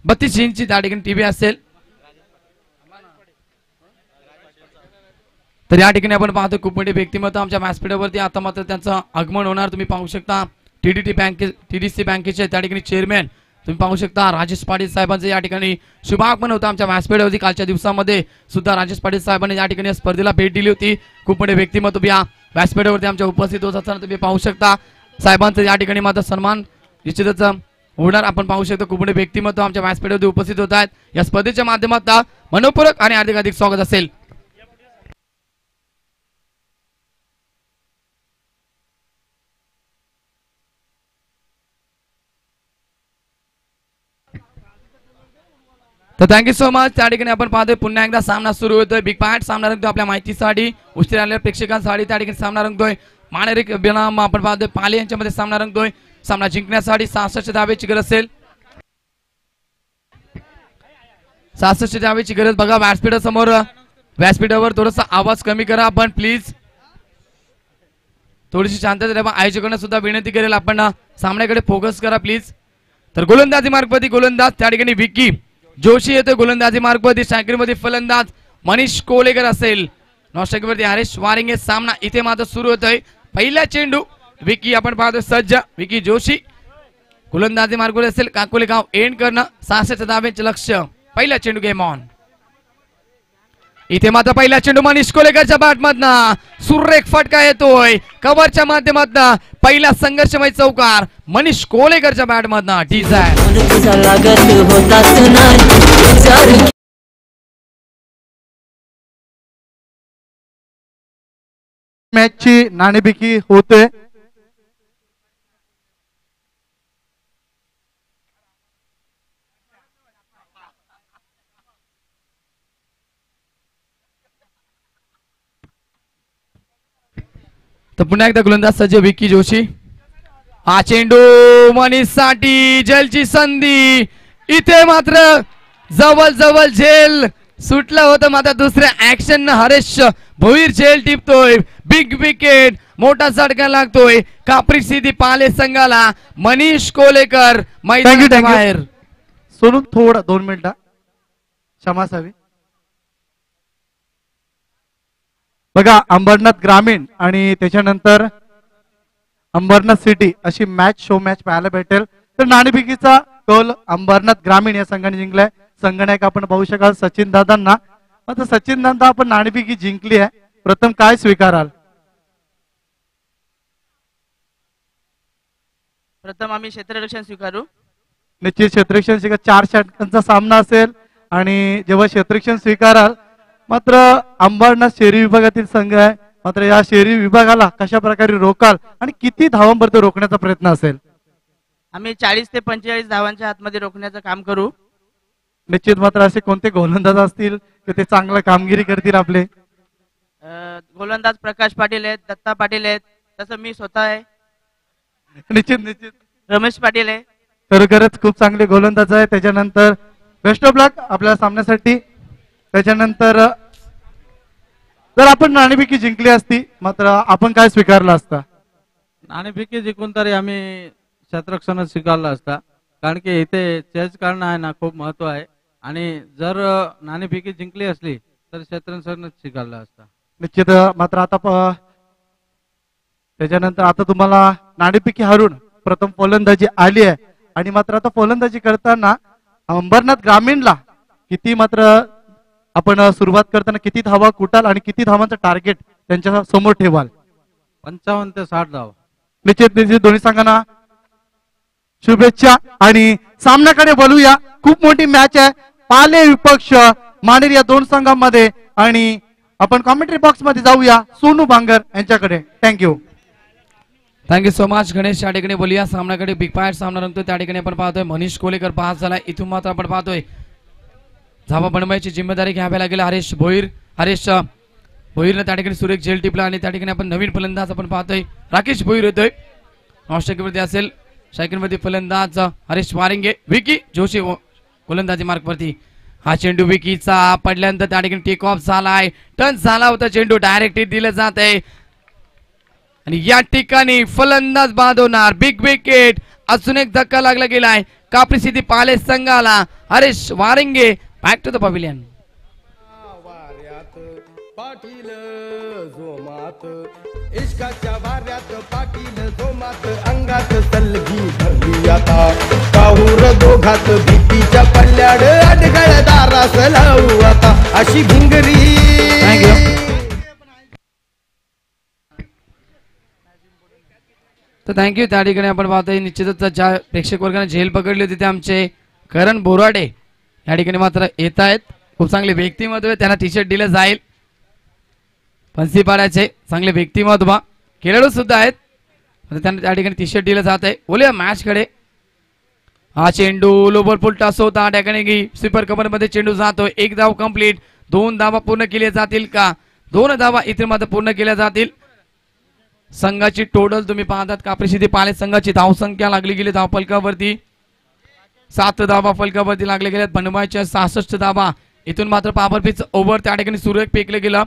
बत्तीस इंची त्या ठिकाणी टीव्ही असेल. तर या ठिकाणी आपण पाहतो खूप मोठी व्यक्तिमत्व आमच्या व्यासपीठावरती. आता मात्र त्यांचं आगमन होणार तुम्ही पाहू शकता. टीडीटी बँके टीडीसी बँकेचे त्या ठिकाणी चेअरमॅन तुम्ही पाहू शकता राजेश पाटील साहेबांचं या ठिकाणी शुभागमन होतं आमच्या व्यासपीठावरती. कालच्या दिवसामध्ये सुद्धा राजेश पाटील साहेबांनी या ठिकाणी स्पर्धेला भेट दिली होती. खूप मोठे व्यक्तिमत्व या व्यासपीठावरती आमच्या उपस्थित होत असताना तुम्ही पाहू शकता. साहेबांचं या ठिकाणी मात्र सन्मान निश्चितच होणार. आपण पाहू शकतो खूप मोठे व्यक्तिमत्व आमच्या व्यासपीठावरती उपस्थित होत आहेत. या स्पर्धेच्या माध्यमात मनोपूरक आणि अधिकाधिक स्वागत असेल. तर थँक्यू सो मच त्या ठिकाणी आपण पाहतोय पुन्हा एकदा सामना सुरू होतोय बिग पॅट सामना रंगतोय आपल्या माहितीसाठी उशीर आलेल्या प्रेक्षकांसाठी त्या ठिकाणी सामना रंगतोय माणेरिक बिनाम आपण पाहतोय पाले यांच्यामध्ये सामना रंगतोय सामना जिंकण्यासाठी सहासष्ट धावेची गरज असेल सहासष्ट धावेची गरज बघा व्यासपीठा समोर। व्यासपीठावर थोडासा आवाज कमी करा आपण प्लीज थोडीशी शांतता ठेवा. आयोजकांना सुद्धा विनंती करेल आपण सामन्याकडे फोकस करा प्लीज तर गोलंदाजी मार्गपती गोलंदाज त्या ठिकाणी विकी जोशी येतो गोलंदाजी मार्गपती मध्ये फलंदाज मनीष कोलेकर असेल. नॉस्ट्राईकवरती हरेश वारिंगे सामना इथे मात्र सुरू होतोय. पहिला चेंडू विकी आपण पाहतो सज्ज विकी जोशी. गोलंदाजी मार्गवर असेल काकोले गाव एंड करणं सहाशे धावेचे लक्ष पहिला चेंडू गेम ऑन. इथे मात्र पहिला चेंडू मनीष कोलेकरच्या बॅटमधनं. सुरेख फटका येतोय. कव्हरच्या माध्यमातन पहिला संघर्षमय चौकार मनीष कोलेकरच्या बॅटमधनं. डिझायर. मन तुझा लागत मॅचची होते. तर पुन्हा एकदा गोलंदाज सज्ज विक्की जोशी. हा चेंडू मनीषसाठी जेलची संधी. इथे मात्र जवळ जवळ झेल सुटलं होतं मात्र दुसऱ्या ऍक्शन हरेश भोईर झेल टिपतोय. बिग विकेट मोठा झटका लागतोय. कापरी सिधी पाले संघाला. मनीष कोलेकर you. बाहेर. सोडून थोडं दोन मिनिटं. क्षमा असावी बघा अंबरनाथ ग्रामीण आणि त्याच्यानंतर अंबरनाथ सिटी अशी मॅच शो मॅच पाहायला भेटेल. तर नाणेफेकीचा कौल अंबरनाथ ग्रामीण या संघाने जिंकलाय. संघनायक आपण पाहू शकाल सचिन दादांना. आता सचिन दादा आपण नाणेफेकी जिंकली आहे. प्रथम काय स्वीकाराल? प्रथम आम्ही क्षेत्ररक्षण स्वीकारू. निश्चित क्षेत्ररक्षण स्वीकार चार षटकांचा सामना असेल. आणि जेव्हा क्षेत्ररक्षण स्वीकाराल मात्र अंबरनाथ शहरी विभागातील संघ आहे. मात्र या शहरी विभागाला कशा प्रकारे रोकाल आणि किती धावांपर्यंत रोखण्याचा प्रयत्न असेल? आम्ही चाळीस ते पंचेचाळीस धावांच्या आतमध्ये रोखण्याचं काम करू. निश्चित मात्र असे कोणते गोलंदाज असतील की ते चांगलं कामगिरी करतील आपले? गोलंदाज प्रकाश पाटील आहेत दत्ता पाटील आहेत तसं मी स्वतः आहे. निश्चित निश्चित. रमेश पाटील आहे. खरोखरच खूप चांगले गोलंदाज आहे. त्याच्यानंतर बेस्ट ऑफ लक आपल्या सामन्यासाठी त्याच्यानंतर जर आपण नाणेफेकी जिंकली असती मात्र आपण काय स्वीकारलं असता? नाणेफेकी जिंकून तरी आम्ही क्षेत्ररक्षणच स्वीकारलं असता. कारण की इथे चेस करणं आहे ना खूप महत्त्व आहे. आणि जर नाणेफेकी जिंकली असली तर क्षेत्ररक्षणच स्वीकारलं असता. निश्चित मात्र आता त्याच्यानंतर आता तुम्हाला नाणेफेकी हरून प्रथम फलंदाजी आली आहे. आणि मात्र आता फलंदाजी करताना अंबरनाथ ग्रामीणला किती मात्र आपण सुरुवात करताना किती धावा कुटाल आणि किती धावांचं टार्गेट त्यांच्यासमोर ठेवाल? पंचावन्न ते साठ धाव. निश्चित निश्चित. दोन्ही संघांना शुभेच्छा आणि सामन्याकडे बोलूया खूप मोठी मॅच आहे. पाले विपक्ष मानेर या दोन संघांमध्ये. आणि आपण कॉमेंट्री बॉक्समध्ये जाऊया. सोनू बांगर यांच्याकडे. Thank you thank you so much Ganesh. या ठिकाणी बोलूया. सामन्याकडे बिग पॅट सामना रंगतोय. त्या ठिकाणी आपण पाहतोय मनीष कोलेकर पास झाला इथून मात्र आपण पाहतोय धावा बनवायची जिम्मेदारी घ्यावी लागेल. हरेश भोईर हरेश भोईरनं त्या ठिकाणी सुरेख झेल टिपला आणि त्या ठिकाणी आपण नवीन फलंदाज आपण पाहतोय. राकेश भोईर येतोय. ऑस्ट्रेलियावरती असेल. मध्ये फलंदाज हरेश वारिंगे विकी जोशी गोलंदाजी मार्गवरती. हा चेंडू विकीचा पडल्यानंतर त्या ठिकाणी टेक ऑफ झालाय. टर्न झाला होता चेंडू. डायरेक्ट दिलं जात आहे. आणि या ठिकाणी फलंदाज बाद होणार बिग विकेट अजून एक धक्का लागला गेलाय. कापडी सिद्धी पाले संघाला. Haresh Waringe back to pavilion Patil जोमात इश्काच्या वाऱ्यात पाटील जोमात अंगात सलगी भरली आता. काहूर दोघात भीतीच्या पल्ल्याड अडगळ दारास लावू आता. अशी भिंगरी. तर थँक्यू त्या ठिकाणी आपण पाहतोय निश्चितच ज्या प्रेक्षक वर्गाने झेल पकडली होती ते आमचे करण बोराडे. या ठिकाणी मात्र येत आहेत खूप चांगले व्यक्तिमत्व त्यांना टी शर्ट दिलं जाईल. फन्सीपाड्याचे चांगले व्यक्तिमत्व. खेळाडू सुद्धा आहेत. त्यांना त्या ठिकाणी टी शर्ट दिलं जात आहे. बोलूया मॅच कडे हा चेंडू लोबर फुल टॉस होता. त्या ठिकाणी स्वीपर कव्हरमध्ये चेंडू जातो एक धाव कंप्लीट दोन धावा पूर्ण केल्या जातील का? दोन धावा इथे मात्र पूर्ण केल्या जातील. संघाची टोटल तुम्ही पाहतात कापरी प्रसिद्धी पाहिले संघाची धावसंख्या लागली गेली. धावपलकावरती सात धावा फलकावरती लागले गेल्यात. बनवायच्या सहासष्ट धावा. इथून मात्र पावर ओव्हर त्या ठिकाणी सुरेख फेकले गेलं.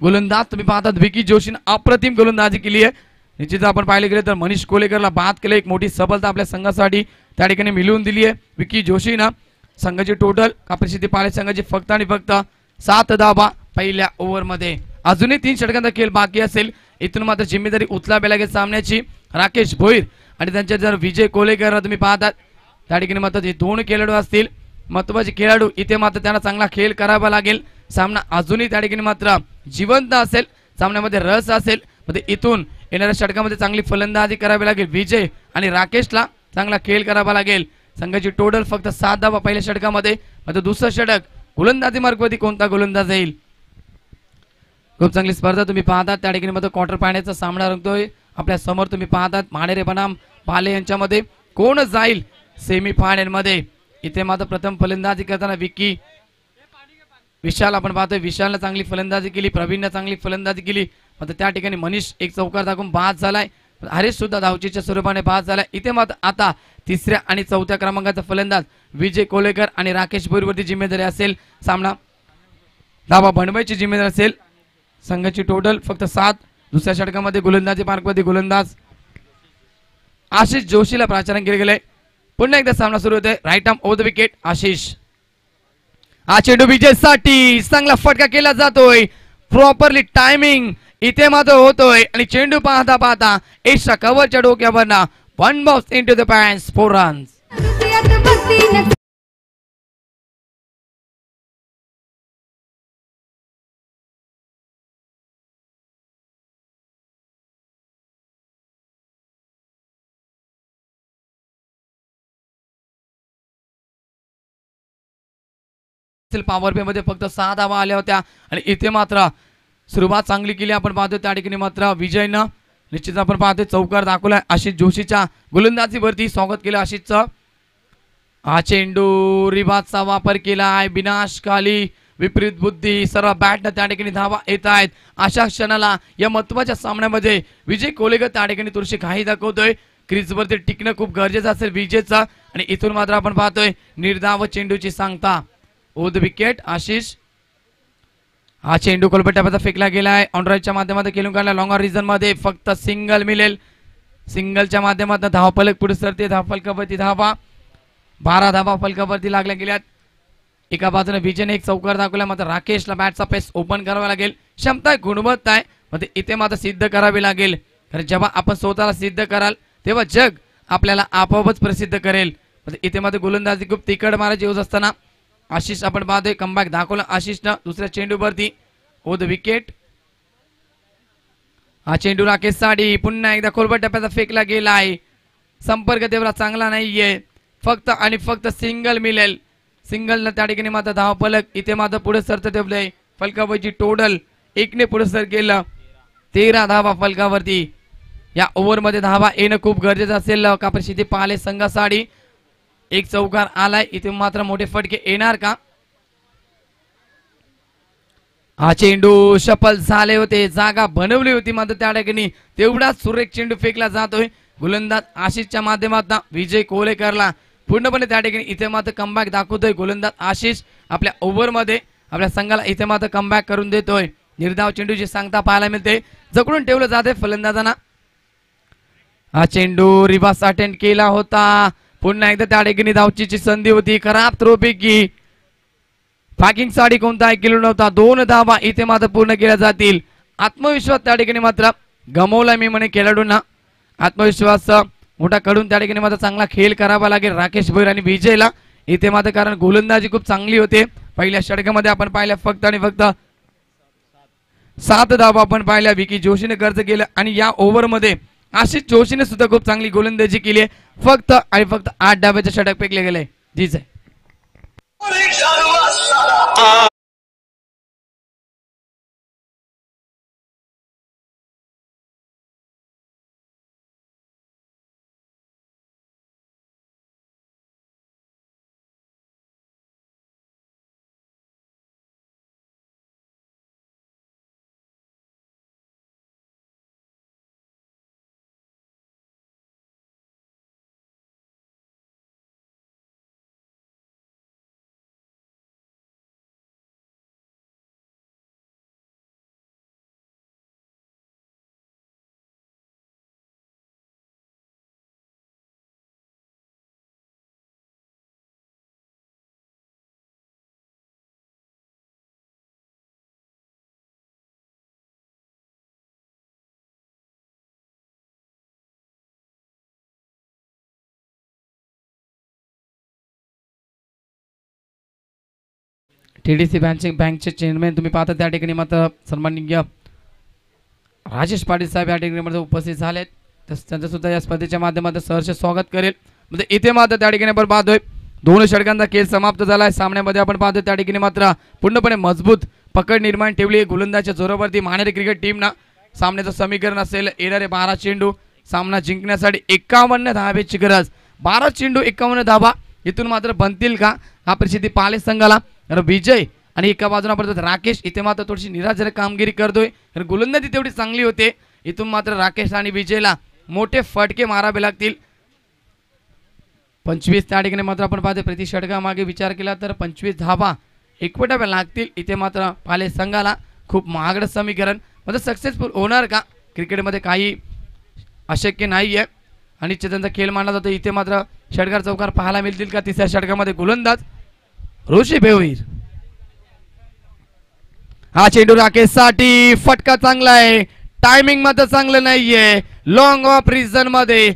गोलंदाज तुम्ही पाहतात विकी जोशीनं अप्रतिम गोलंदाजी केली आहे. निश्चित आपण पाहिले गेले तर मनीष कोलेकरला बाद केलं. एक मोठी सफलता आपल्या संघासाठी त्या ठिकाणी मिळवून दिली आहे विकी जोशीनं. संघाची टोटल कापरी पाले संघाची फक्त आणि फक्त सात धावा पहिल्या ओव्हरमध्ये. अजूनही तीन षटकांचा खेळ बाकी असेल. इथून मात्र जिम्मेदारी उचलावी लागेल सामन्याची. राकेश भोईर आणि त्यांचे जर विजय कोलेकर तुम्ही पाहतात त्या ठिकाणी मात्र जे दोन खेळाडू असतील महत्त्वाचे खेळाडू इथे मात्र त्यांना चांगला खेळ करावा लागेल सामना अजूनही त्या ठिकाणी मात्र जिवंत असेल सामन्यामध्ये रस असेल मध्ये इथून येणाऱ्या षटकामध्ये चांगली फलंदाजी करावी लागेल विजय आणि राकेशला चांगला खेळ करावा लागेल संघाची टोटल फक्त सात धावा पहिल्या षटकामध्ये मात्र दुसरं षटक गोलंदाजी मार्गवरती कोणता गोलंदाज येईल खूप चांगली स्पर्धा तुम्ही पाहतात त्या ठिकाणी मात्र क्वार्टर पाण्याचा सामना रंगतोय आपल्यासमोर तुम्ही पाहतात माणेरे बनाम पाले यांच्यामध्ये कोण जाईल सेमी इथे मात्र प्रथम फलंदाजी करताना विकी विशाल आपण पाहतोय विशालनं चांगली फलंदाजी केली प्रवीणनं चांगली फलंदाजी केली. मात्र त्या ठिकाणी मनीष एक चौकार दाखवून बाद झालाय. हरीश सुद्धा धावचीच्या स्वरूपाने बाद झालाय. इथे मात्र आता तिसऱ्या आणि चौथ्या क्रमांकाचा फलंदाज विजय कोलेकर आणि राकेश भोईरवरती जिम्मेदारी असेल. सामना धावा बनवायची जिम्मेदारी असेल. संघाची टोटल फक्त सात. दुसऱ्या षटकामध्ये गोलंदाजी मार्कमध्ये गोलंदाज आशिष जोशीला प्राचारण केले गेले पुन्हा एकदा सामना सुरू होतोय. Right arm over the wicket Ashish. हा चेंडू विजयसाठी चांगला फटका केला जातोय. प्रॉपरली टायमिंग इथे मात्र होतोय. आणि चेंडू पाहता पाहता एक्स्ट्रा कव्हरच्या डोक्यावर one box in to the fence four runs power play मध्ये फक्त सहा धावा आल्या होत्या. आणि इथे मात्र सुरुवात चांगली केली आपण पाहतो त्या ठिकाणी मात्र विजयनं निश्चित आपण पाहतोय. चौकार दाखवलाय. आशिष जोशीच्या गोलंदाजीवरती स्वागत केलं आशिषचं. हा चेंडू रिबाजचा वापर केला आहे विनाशकाली विपरीत बुद्धी सर्व बॅटनं त्या ठिकाणी धावा येत आहेत. अशा क्षणाला या महत्त्वाच्या सामन्यामध्ये विजय कोलेगर त्या ठिकाणी तुळशी घाई दाखवतोय. क्रीजवरती टिकणं खूप गरजेचं असेल विजेचं. आणि इथून मात्र आपण पाहतोय निर्धाव चेंडूची सांगता. ओ द विकेट आशिष हा चेंडू कोलपट्यापासून फेकला गेलाय. ऑनराईडच्या माध्यमातून खेळून काढला. लॉंग रिझनमध्ये फक्त सिंगल मिळेल. सिंगलच्या माध्यमातून धावफलक पुढे सरते. धाव फलकावरती धावा. बारा धावा फलकावरती लागल्या गेल्यात. एका बाजूने विजयने एक चौकार दाखवला. मात्र राकेशला बॅटचा पेस ओपन करावा लागेल. क्षमता आहे गुणवत्ता आहे. मध्ये इथे मात्र सिद्ध करावी लागेल. कारण जेव्हा आपण स्वतःला सिद्ध कराल तेव्हा जग आपल्याला आपोआपच प्रसिद्ध करेल. इथे मात्र गोलंदाजी खूप तिकड मारायची होत असताना आशिष आपण पाहतोय कमबॅक दाखवला आशिषनं. दुसऱ्या चेंडूवरती ओ द विकेट हा चेंडू राकेश साडी. पुन्हा एकदा खोलबट टप्प्याचा फेकला गेला आहे संपर्क तेवढा चांगला नाहीये. फक्त आणि फक्त सिंगल मिळेल. सिंगल त्या ठिकाणी मात्र धाव फलक इथे मात्र पुढे सरत ठेवलंय फलकावरची टोटल एकने पुढे सर केलं. तेरा धावा फलकावरती. या ओव्हरमध्ये धावा येणं खूप गरजेचं असेल. कापरशी पाले संघासाठी. एक चौकार आलाय. इथे मात्र मोठे फटके येणार का? हा चेंडू सफल झाले होते. जागा बनवली होती मात्र त्या ठिकाणी तेवढाच सुरेख चेंडू फेकला जातोय. गोलंदाज आशिषच्या माध्यमातून विजय कोलेकरला पूर्णपणे त्या ठिकाणी इथे मात्र कमबॅक दाखवतोय. गोलंदाज आशिष आपल्या ओव्हरमध्ये आपल्या संघाला इथे मात्र कमबॅक करून देतोय. निर्धाव चेंडूची सांगता पाहायला मिळते. जकडून ठेवलं जाते फलंदाजांना. हा चेंडू रिबास अटेंड केला होता. पुन्हा एकदा त्या ठिकाणी धावचीची संधी होती. खराब थ्रोपैकी पॅकिंगसाठी कोणताही किलो नव्हता. दोन धावा इथे मात्र पूर्ण केल्या जातील. आत्मविश्वास त्या ठिकाणी मात्र गमवला मी म्हणे खेळाडूंना. आत्मविश्वास मोठा कडून त्या ठिकाणी मात्र चांगला खेळ करावा लागेल. राकेश भोईर आणि विजयला. इथे मात्र कारण गोलंदाजी खूप चांगली होते. पहिल्या षटकामध्ये आपण पाहिल्या फक्त आणि फक्त सात धावा आपण पाहिल्या. विकी जोशीने कर्ज केलं आणि या ओव्हरमध्ये आशिष जोशीने सुद्धा खूप चांगली गोलंदाजी केली आहे. फक्त आणि फक्त आठ डाब्याच्या षटक फेकले गेले. टी डी सी बँकिंग बँकचे चेअरमॅन तुम्ही पाहता त्या ठिकाणी मात्र सन्माननीय राजेश पाटील साहेब या ठिकाणी मात्र उपस्थित झालेत. तसं त्यांचंसुद्धा या स्पर्धेच्या माध्यमातून सहर्ष स्वागत करेल. म्हणजे इथे मात्र त्या ठिकाणी आपण पाहतोय दोन षटकांचा खेळ समाप्त झाला आहे सामन्यामध्ये आपण पाहतोय त्या ठिकाणी मात्र पूर्णपणे मजबूत पकड निर्माण ठेवली आहे गोलंदाजच्या जोरावरती मानेरी क्रिकेट टीमनं सामन्याचं समीकरण असेल येणारे बारा चेंडू. सामना जिंकण्यासाठी एकावन्न धाबेची गरज. बारा चेंडू एकावन्न धाबा इथून मात्र बनतील का? हा प्रसिद्धी पाले संघाला. विजय आणि एका बाजूला पडतात राकेश इथे मात्र थोडीशी निराजर कामगिरी करतोय. कारण गोलंदाजी तेवढी चांगली होते. इथून मात्र राकेश आणि विजयला मोठे फटके मारावे लागतील. पंचवीस त्या ठिकाणी मात्र आपण पाहतो प्रति षटकामागे विचार केला तर पंचवीस धावा एकवटाव्या लागतील. इथे मात्र पाले संघाला खूप महागडं समीकरण. म्हणजे सक्सेसफुल होणार का? क्रिकेटमध्ये काही अशक्य नाही आहे आणि त्यांचा खेळ मानला जातो. इथे मात्र षटकार चौकार पाहायला मिळतील का? तिसऱ्या षटकामध्ये गोलंदाज. ऋषी बेवीर हा चेंडू राकेशसाठी फटका चांगला आहे. टायमिंग मात्र चांगलं नाहीये. लॉंग ऑफ रिझनमध्ये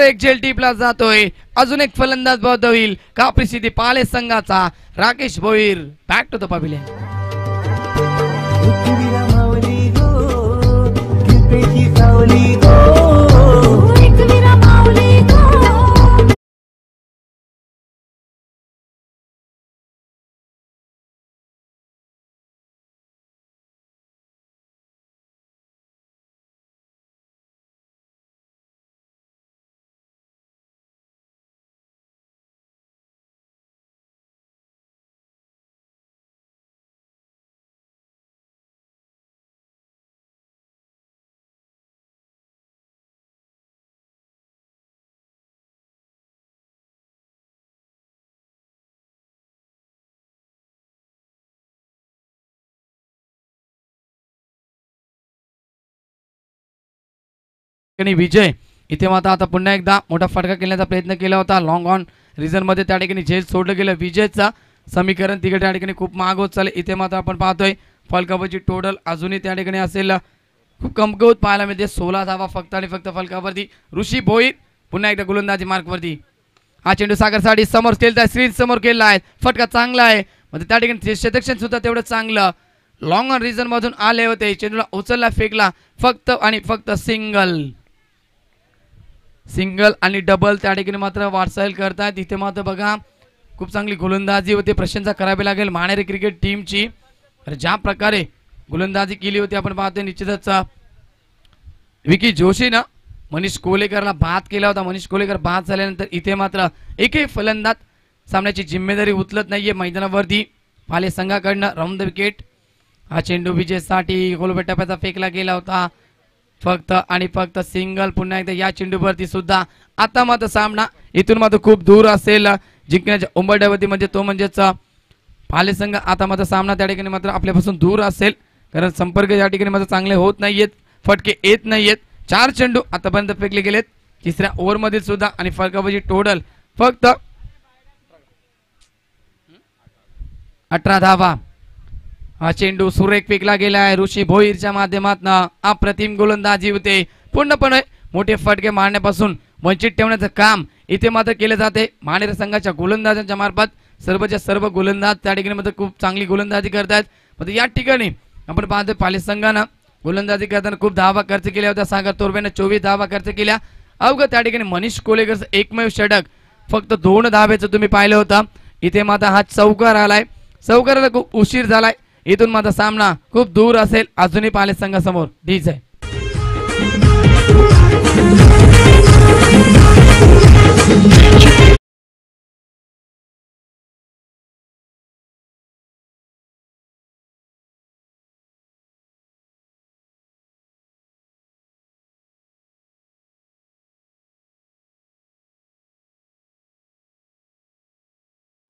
एक जेलटीपला टिपला जातोय. अजून एक फलंदाज बद होईल. का प्रसिद्धी पाले संघाचा Rakesh Bhoir back to the pavilion ठिकाणी विजय. इथे मात्र आता पुन्हा एकदा मोठा फटका केल्याचा प्रयत्न केला होता. लाँग ऑन रिझनमध्ये त्या ठिकाणी झेल सोडलं गेलं. विजयचा समीकरण तिकडे त्या ठिकाणी खूप महाग होत चालेल इथे मात्र आपण पाहतोय फलकावरची टोटल अजूनही त्या ठिकाणी असेल. खूप कमकुवत पाहायला मिळते. सोळा धावा फक्त आणि फक्त फलकावरती. ऋषी भोईर पुन्हा एकदा गोलंदाजी मार्कवरती. हा चेंडू सागरसाठी समोर केला स्क्रीन समोर केला आहे. फटका चांगला आहे. म्हणजे त्या ठिकाणी शतक्षण सुद्धा तेवढं चांगलं. लॉंग ऑन रिझनमधून आले होते. चेंडूला उचलला फेकला. फक्त आणि फक्त सिंगल सिंगल आणि डबल त्या ठिकाणी मात्र वाटचाल करतायत. इथे मात्र बघा खूप चांगली गोलंदाजी होती. प्रशंसा करावी लागेल माणेरी क्रिकेट टीमची. तर ज्या प्रकारे गोलंदाजी केली होती आपण पाहतोय निश्चितच विकी जोशीनं मनीष कोलेकरला बाद केला होता. मनीष कोलेकर बाद झाल्यानंतर इथे मात्र एकही फलंदाज सामन्याची जिम्मेदारी उचलत नाहीये. मैदानावरती पाले संघाकडनं राऊंड द विकेट. हा चेंडू विजयसाठी गोलबेटाप्याचा फेकला गेला होता. फक्त आणि फक्त सिंगल पुन्हा एकदा या चेंडूवरती सुद्धा आता मात्र सामना इथून मात्र खूप दूर असेल. जिंकण्याच्या उंबरड्यावरती म्हणजे तो म्हणजेच पाले संघ आता मात्र सामना त्या ठिकाणी मात्र आपल्यापासून दूर असेल. कारण संपर्क या ठिकाणी मात्र चांगले होत नाहीयेत. फटके येत नाहीयेत. चार चेंडू आतापर्यंत फेकले गेलेत. तिसऱ्या ओव्हरमधील सुद्धा आणि फरकाबाजी टोटल फक्त अठरा धावा. हा चेंडू सुरेख फेकला गेलाय. ऋषी भोईरच्या माध्यमातून अप्रतिम गोलंदाजी होते पूर्णपणे मोठे फटके मारण्यापासून वंचित ठेवण्याचं काम इथे मात्र केले जाते. मानेर संघाच्या गोलंदाजांच्या मार्फत सर्वच्या सर्व गोलंदाज त्या ठिकाणी मात्र खूप चांगली गोलंदाजी करतायत. मात्र या ठिकाणी आपण पाहतोय पालिस संघानं गोलंदाजी करताना खूप धावा खर्च केल्या होत्या. सागर तोरवेनं चोवीस धावा खर्च केल्या. अवघं त्या ठिकाणी मनीष कोलेकरचं एकमेव षटक. फक्त दोन धावेचं तुम्ही पाहिलं होतं. इथे मात्र हा चौकार आलाय. चौकाराला खूप उशीर झालाय. इथून माझा सामना खूप दूर असेल. अजूनही पाले संघासमोर ढीच आहे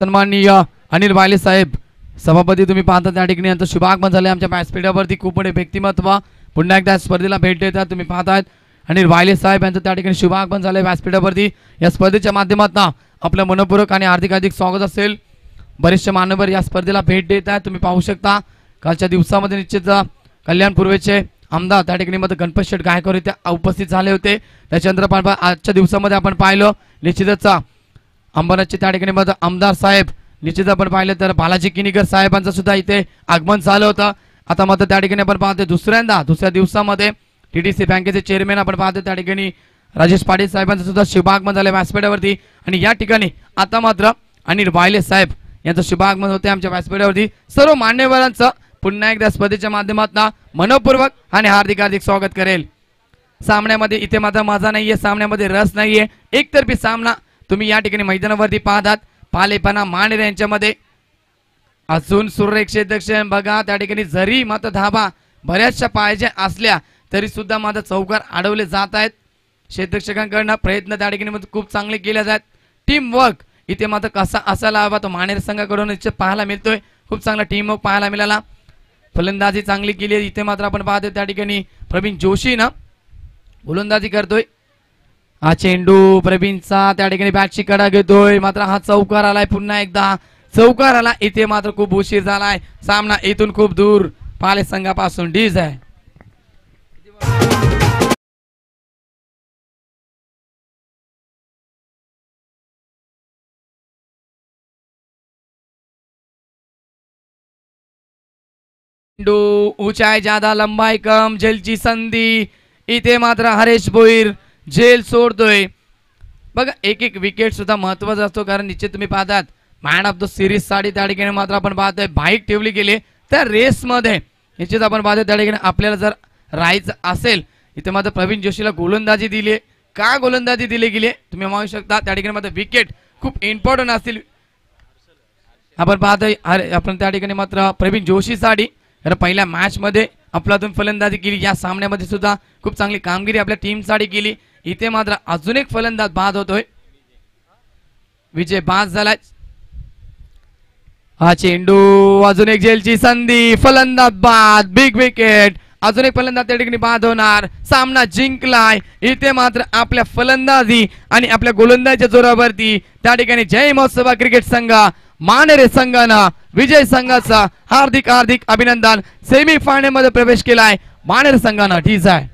सन्माननीय अनिल बाले साहेब सभापती तुम्ही पाहता त्या ठिकाणी. यांचं शुभागमन झालं आमच्या व्यासपीठावरती खूप मोठे व्यक्तिमत्व. पुन्हा एकदा स्पर्धेला भेट देतात. तुम्ही पाहतायत आणि वायले साहेब यांचं त्या ठिकाणी शुभागमन झालं व्यासपीठावरती या स्पर्धेच्या माध्यमातून आपलं मनपूर्वक आणि हार्दिक हार्दिक स्वागत असेल. बरेचसे मान्यवर या स्पर्धेला भेट देत आहेत तुम्ही पाहू शकता. कालच्या दिवसामध्ये निश्चित कल्याण पूर्वेचे आमदार त्या ठिकाणी मध्ये गणपत शेठ गायकवाड इथे उपस्थित झाले होते. त्याच्यानंतर आपण आजच्या दिवसामध्ये आपण पाहिलं. निश्चितच अंबरनाथचे त्या ठिकाणी मध्ये आमदार साहेब निश्चित आपण पाहिलं तर बालाजी किनीकर साहेबांचं सुद्धा इथे आगमन झालं होतं. आता मात्र त्या ठिकाणी आपण पाहतोय दुसऱ्यांदा दुसऱ्या दिवसामध्ये टीडीसी बँकेचे चेअरमॅन आपण पाहतोय. त्या ठिकाणी राजेश पाटील साहेबांचं सुद्धा शुभागमन झालं व्यासपीठावरती. आणि या ठिकाणी आता मात्र अनिल वायले साहेब यांचं शुभागमन होते आमच्या व्यासपीठावरती. सर्व मान्यवरांचं पुन्हा एकदा स्पर्धेच्या माध्यमातून मनपूर्वक आणि हार्दिक हार्दिक स्वागत करेल. सामन्यामध्ये इथे मात्र मजा नाहीये सामन्यामध्ये रस नाहीये. एकतर्फी सामना तुम्ही या ठिकाणी मैदानावरती पाहतात. पालेपणा मानेर यांच्यामध्ये. अजून सुरेख दक्षिण बघा त्या ठिकाणी जरी मात्र धाबा बऱ्याचशा पाहिजे असल्या तरी सुद्धा माझा चौकार अडवले जात आहेत. क्षेत्रक्षकांकडनं प्रयत्न त्या ठिकाणी खूप चांगले केले जात. टीम वर्क इथे मात्र कसा असायला हवा तो मानेर संघाकडून निश्चित पाहायला मिळतोय. खूप चांगला टीम वर्क पाहायला मिळाला. फलंदाजी चांगली केली आहे. इथे मात्र आपण पाहतोय त्या ठिकाणी प्रवीण जोशी ना. गोलंदाजी करतोय. हा चेंडू प्रवीणचा त्या ठिकाणी बॅटची कडा घेतोय. मात्र हा चौकार आलाय पुन्हा एकदा. चौकार आला इथे मात्र खूप उशीर झालाय. सामना इथून खूप दूर. पाले संघापासून डीज आहे. ऊंचाई ज्यादा लंबाई कम जलची संधी. इथे मात्र हरेश भोईर जेल सोडतोय. बघा एक एक विकेट सुद्धा महत्त्वाचा असतो कारण निश्चित तुम्ही पाहतात मॅन ऑफ द सिरीज साडी त्या ठिकाणी मात्र आपण पाहतोय. बाईक ठेवली गेली त्या रेसमध्ये निश्चित आपण पाहतोय त्या ठिकाणी आपल्याला जर राहायचं असेल इथे मात्र प्रवीण जोशीला गोलंदाजी दिली का गोलंदाजी दिली गेली तुम्ही मागू शकता त्या ठिकाणी मात्र विकेट खूप इम्पॉर्टंट असतील. आपण पाहतोय अरे आपण त्या ठिकाणी मात्र प्रवीण जोशीसाठी कारण पहिल्या मॅचमध्ये अफलातून फलंदाजी केली. या सामन्यामध्ये सुद्धा खूप चांगली कामगिरी आपल्या टीमसाठी केली. इथे मात्र अजून एक फलंदाज बाद होतोय. विजय बाद झालाय. हा चेंडू अजून एक जेलची संधी. फलंदाज बाद बिग विकेट अजून एक फलंदाज त्या ठिकाणी बाद होणार. सामना जिंकलाय. इथे मात्र आपल्या फलंदाजी आणि आपल्या गोलंदाजीच्या जोरावरती त्या ठिकाणी जय महोत्सव क्रिकेट संघ मानेरे संघानं विजय संघाचा हार्दिक हार्दिक अभिनंदन. सेमी फायनलमध्ये प्रवेश केलाय. मानेर संघानं ठीक आहे.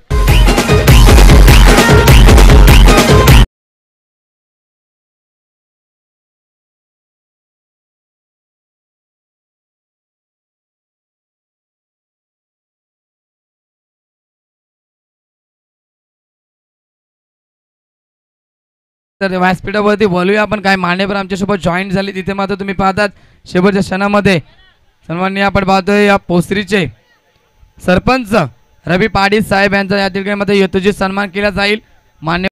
तर व्यासपीठावरती बोलूया. आपण काय मान्यवर आमच्यासोबत जॉईन झाले तिथे मात्र तुम्ही पाहतात शेवटच्या क्षणामध्ये. सन्माननीय आपण पाहतोय या पोसरीचे सरपंच रवी पाडील साहेब यांचा या ठिकाणी मध्ये यथोचित सन्मान केला जाईल. मान्य